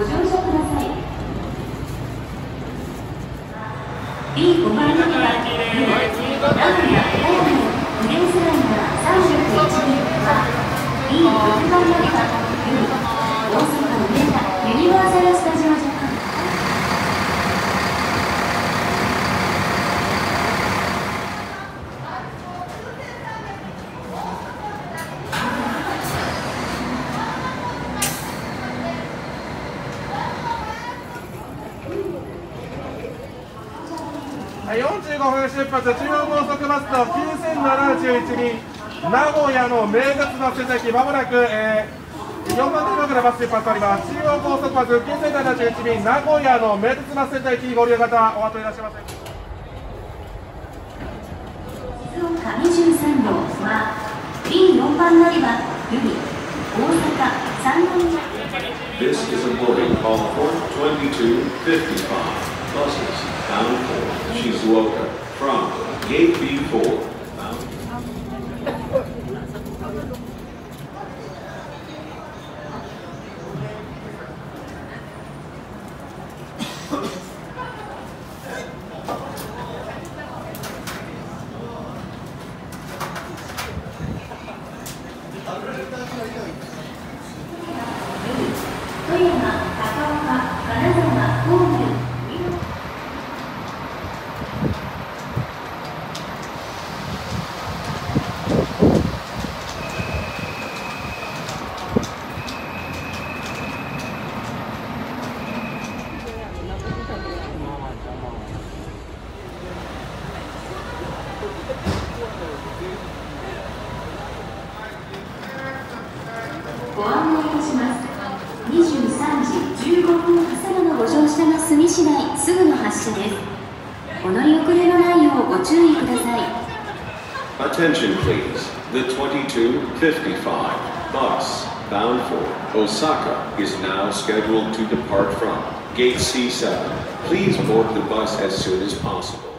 ご乗車ください。B5 番乗りは名古屋神戸プレイスライナー301便は B6 番乗りは45分出発中央高速バスと9071便名古屋の名物バス席まもなく、えー、4番手からバス出発あります。中央高速バス9071便名古屋の名物バス席ご利用の方お後いらっしゃいませ。静岡23号は B4 番乗り場由比大阪三宮。This is a boarding call for 2255 buses bound for Shizuoka from gate B4. Toyama, Takaoka, たします。23時15分朝のご乗車が済み次第すぐの発車です。お乗り遅れのないようご注意ください。Attention please, the 2255 bus bound for Osaka is now scheduled to depart from gate C7. Please board the bus as soon as possible.